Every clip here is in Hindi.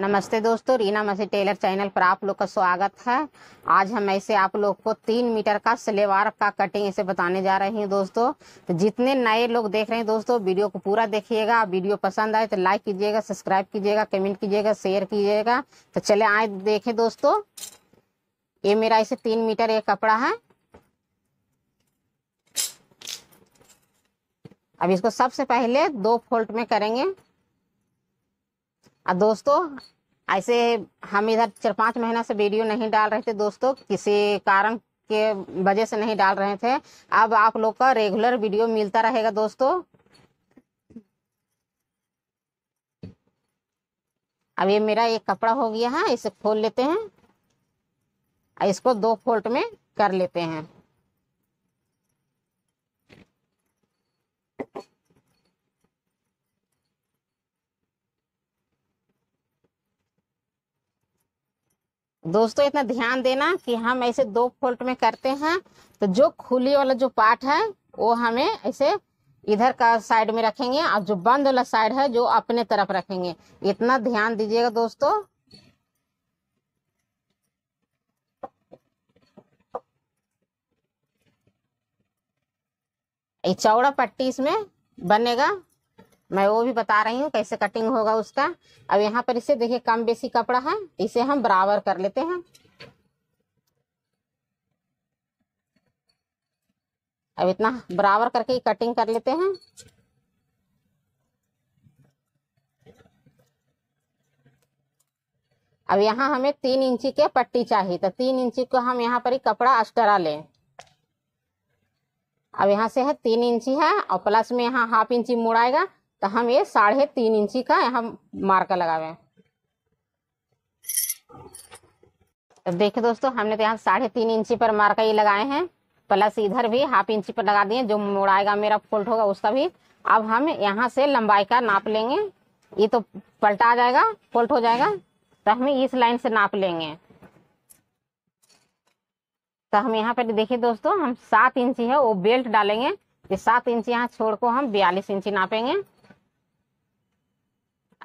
नमस्ते दोस्तों, रीना मसी टेलर चैनल पर आप लोग का स्वागत है। आज हम ऐसे आप लोग को तीन मीटर का सलेवार का कटिंग ऐसे बताने जा रहे हैं दोस्तों। तो जितने नए लोग देख रहे हैं दोस्तों, वीडियो को पूरा देखिएगा। वीडियो पसंद आए तो लाइक कीजिएगा, सब्सक्राइब कीजिएगा, कमेंट कीजिएगा, शेयर कीजिएगा। तो चले आए, देखें दोस्तों। ये मेरा ऐसे तीन मीटर एक कपड़ा है। अब इसको सबसे पहले दो फोल्ड में करेंगे। दोस्तों, ऐसे हम इधर चार पाँच महीना से वीडियो नहीं डाल रहे थे दोस्तों, किसी कारण के वजह से नहीं डाल रहे थे। अब आप लोग का रेगुलर वीडियो मिलता रहेगा दोस्तों। अब ये मेरा एक कपड़ा हो गया है, इसे खोल लेते हैं। और इसको दो फोल्ड में कर लेते हैं। दोस्तों, इतना ध्यान देना कि हम ऐसे दो फोल्ड में करते हैं। तो जो खुली वाला जो पार्ट है, वो हमें ऐसे इधर का साइड में रखेंगे और जो बंद वाला साइड है, जो अपने तरफ़ रखेंगे। इतना ध्यान दीजिएगा दोस्तों। ये चौड़ा पट्टी इसमें बनेगा। मैं वो भी बता रही हूँ कैसे कटिंग होगा उसका। अब यहाँ पर इसे देखिए, कम बेसी कपड़ा है, इसे हम बराबर कर लेते हैं। अब इतना बराबर करके कटिंग कर लेते हैं। अब यहाँ हमें तीन इंची के पट्टी चाहिए तो तीन इंची को हम यहाँ पर ही कपड़ा अस्टरा लें। अब यहाँ से है तीन इंची है, और प्लस में यहाँ हाफ़ इंची मुड़ाएगा तो हम ये साढ़े तीन इंची का यहाँ मार्कर लगावे तो देखिए दोस्तों, हमने तो यहाँ साढ़े तीन इंची पर मार्कर ये लगाए हैं। प्लस इधर भी हाफ़ इंची पर लगा दिए, जो मुड़ाएगा मेरा फोल्ड होगा उसका भी। अब हम यहाँ से लंबाई का नाप लेंगे। ये तो पलटा आ जाएगा फोल्ड हो जाएगा तो हम इस लाइन से नाप लेंगे। तो हम यहाँ पर देखिए दोस्तों, हम सात इंची है, वो बेल्ट डालेंगे। ये सात इंची यहाँ छोड़ को हम बयालीस इंची नापेंगे।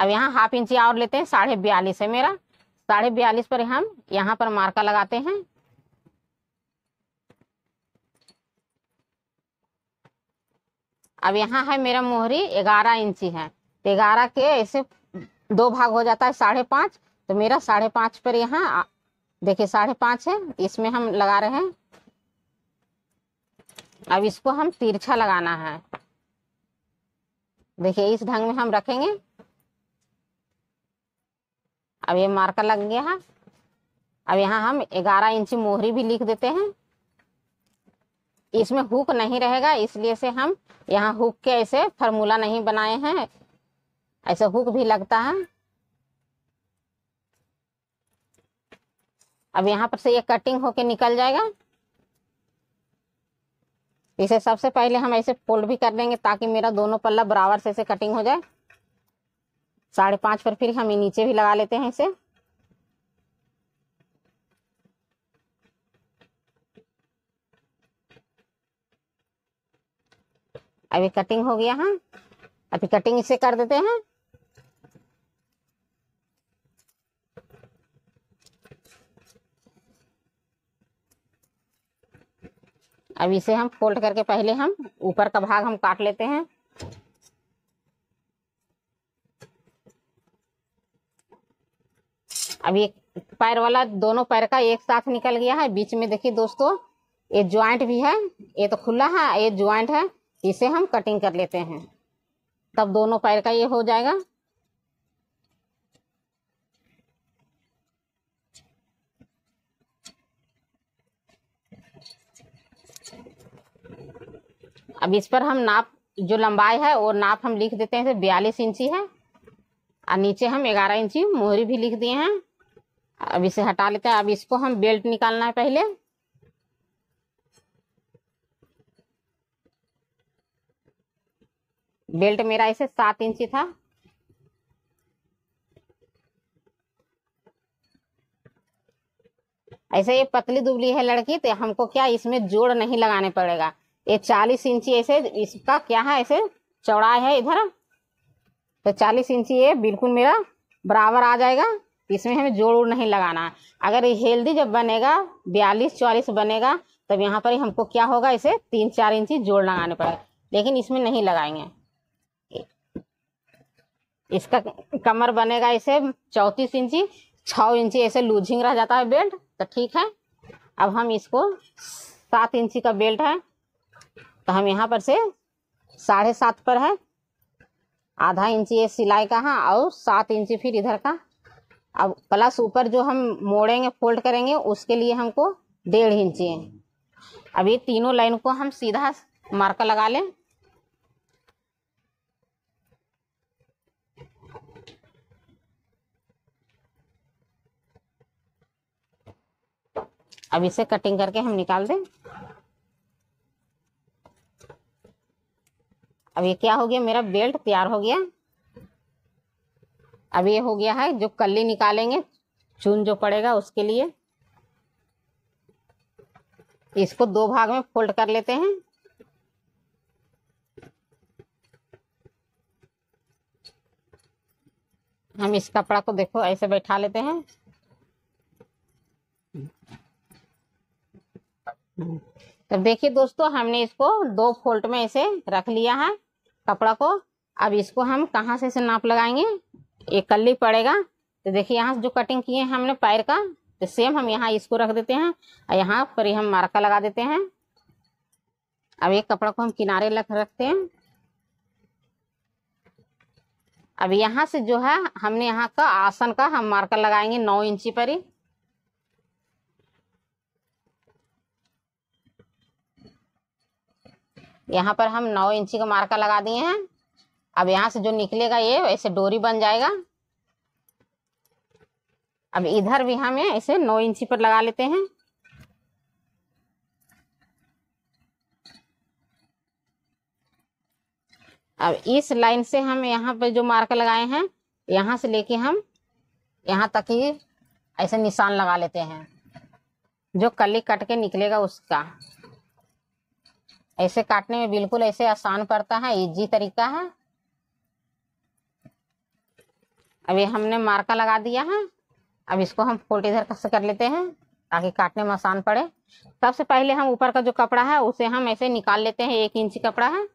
अब यहाँ हाफ़ इंची और लेते हैं, साढ़े बयालीस है मेरा। साढ़े बयालीस पर हम यहाँ पर मार्का लगाते हैं। अब यहाँ है मेरा मोहरी, ग्यारह इंची है। तो ग्यारह के ऐसे दो भाग हो जाता है, साढ़े पाँच। तो मेरा साढ़े पाँच पर यहाँ, देखिए साढ़े पाँच है, इसमें हम लगा रहे हैं। अब इसको हम तिरछा लगाना है। देखिए इस ढंग में हम रखेंगे। अब ये मार्कर लग गया है। अब यहाँ हम ग्यारह इंची मोहरी भी लिख देते हैं। इसमें हुक नहीं रहेगा, इसलिए से हम यहाँ हुक के ऐसे फार्मूला नहीं बनाए हैं। ऐसे हुक भी लगता है। अब यहाँ पर से ये कटिंग होके निकल जाएगा। इसे सबसे पहले हम ऐसे फोल्ड भी कर देंगे ताकि मेरा दोनों पल्ला बराबर से ऐसे कटिंग हो जाए। साढ़े पाँच पर फिर हम नीचे भी लगा लेते हैं इसे। अभी कटिंग हो गया, है? अभी कटिंग इसे कर देते हैं। अब इसे हम फोल्ड करके पहले हम ऊपर का भाग हम काट लेते हैं। अब ये पैर वाला दोनों पैर का एक साथ निकल गया है, बीच में देखिए दोस्तों ये ज्वाइंट भी है, ये तो खुला है ये ज्वाइंट है, इसे हम कटिंग कर लेते हैं। तब दोनों पैर का ये हो जाएगा। अब इस पर हम नाप, जो लंबाई है, वो नाप हम लिख देते हैं बयालीस इंची है, और नीचे हम ग्यारह इंची मोहरी भी लिख दिए हैं। अब इसे हटा लेते हैं। अब इसको हम बेल्ट निकालना है पहले। बेल्ट मेरा ऐसे सात इंची था। ऐसे ये पतली दुबली है लड़की तो हमको क्या इसमें जोड़ नहीं लगाने पड़ेगा। ये चालीस इंची ऐसे इसका क्या है ऐसे चौड़ाई है इधर। तो चालीस इंची ये बिल्कुल मेरा बराबर आ जाएगा। इसमें हमें जोड़ उड़ नहीं लगाना। है अगर ये हेल्दी जब बनेगा, बयालीस, चौवालीस बनेगा, तब यहाँ पर हमको क्या होगा, इसे तीन, चार इंची जोड़ लगाने पड़ेगा। लेकिन इसमें नहीं लगाएँगे। इसका कमर बनेगा इसे चौतीस इंची छः इंची ऐसे लूजिंग रह जाता है बेल्ट तो ठीक है। अब हम इसको सात इंची का बेल्ट है तो हम यहाँ पर से साढ़े सात पर है। आधा इंची ये सिलाई का है और सात इंची फिर इधर का। अब प्लस ऊपर जो हम मोड़ेंगे, फोल्ड करेंगे, उसके लिए हमको डेढ़ इंची अब ये तीनों लाइन को हम सीधा मार्कर लगा लें। अब इसे कटिंग करके हम निकाल दें। अब ये क्या हो गया? मेरा बेल्ट तैयार हो गया। अब ये हो गया है, जो कल्ली निकालेंगे, चून जो पड़ेगा उसके लिए। इसको दो भाग में फोल्ड कर लेते हैं। हम इस कपड़ा को देखो, ऐसे बैठा लेते हैं। तब देखिए दोस्तों, हमने इसको दो फोल्ड में ऐसे रख लिया है कपड़ा को। अब इसको हम कहाँ से इसे नाप लगाएँगे? एक कल्ली पड़ेगा तो देखिए यहाँ से जो कटिंग किए हैं हमने पैर का तो सेम हम यहाँ इसको रख देते हैं, और यहाँ पर ही हम मार्का लगा देते हैं। अब एक कपड़ा को हम किनारे लग रखते हैं। अब यहाँ से जो है, हमने यहाँ का आसन का हम मार्कर लगाएँगे नौ इंची पर ही। यहाँ पर हम नौ इंची का मार्का लगा दिए हैं। अब यहाँ से जो निकलेगा ये, ऐसे डोरी बन जाएगा। अब इधर भी हम ऐसे नौ इंची पर लगा लेते हैं। अब इस लाइन से हम यहाँ पे जो मार्क लगाए हैं, यहाँ से लेके हम यहाँ तक ही ऐसे निशान लगा लेते हैं। जो कली कट के निकलेगा उसका। ऐसे काटने में बिल्कुल ऐसे आसान पड़ता है इजी तरीका है। अभी हमने मार्का लगा दिया है। अब इसको हम फोल्ड इधर से कर लेते हैं, ताकि काटने में आसान पड़े। सबसे पहले हम ऊपर का जो कपड़ा है, उसे हम ऐसे निकाल लेते हैं, एक इंची कपड़ा है।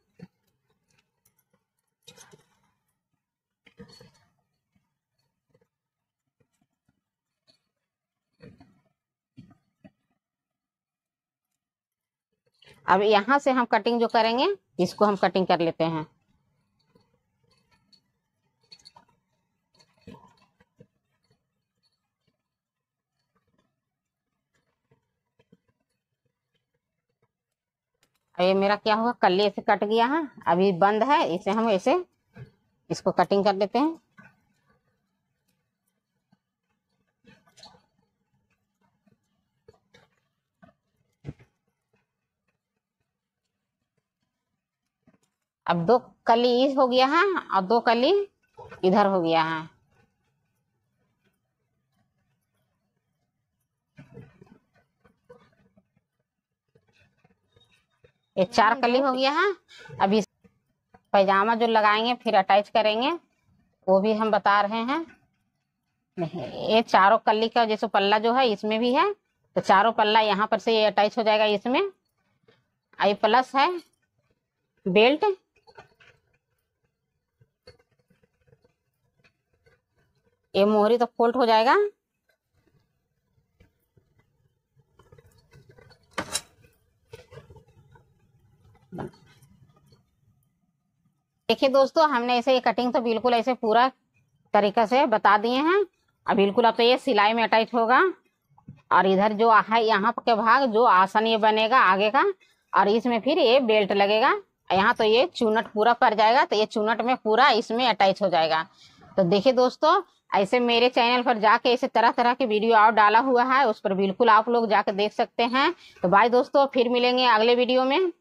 अब यहाँ से हम कटिंग जो करेंगे, इसको हम कटिंग कर लेते हैं। ये मेरा क्या हुआ? कल्ली ऐसे कट गया, है। अभी बंद है, इसे हम ऐसे, इसको कटिंग कर देते हैं। अब दो कली इस हो गया, है। और दो कली इधर हो गया, है। ये चार कली हो गया है। अभी पैजामा जो लगाएँगे फिर अटैच करेंगे। वो भी हम बता रहे हैं। नहीं ये चारों कली का जैसे पल्ला जो है इसमें भी है। तो चारों पल्ला यहाँ पर से ये अटैच हो जाएगा इसमें। आई प्लस है बेल्ट। ये मोहरी तो फोल्ड हो जाएगा। देखिए दोस्तों, हमने ऐसे ये कटिंग तो बिल्कुल ऐसे पूरा तरीका से बता दिए हैं। अब बिल्कुल अब तो ये सिलाई में अटैच होगा। और इधर जो है, यहाँ के भाग, जो आसन ये बनेगा आगे का, और इसमें फिर ये बेल्ट लगेगा। यहाँ तो ये चूनट पूरा पड़ जाएगा तो ये चूनट में पूरा इसमें अटैच हो जाएगा। तो देखिए दोस्तों, ऐसे मेरे चैनल पर जाके ऐसे तरह तरह के वीडियो और डाला हुआ है, उस पर बिल्कुल आप लोग जाके देख सकते हैं। तो बाय दोस्तों, फिर मिलेंगे अगले वीडियो में।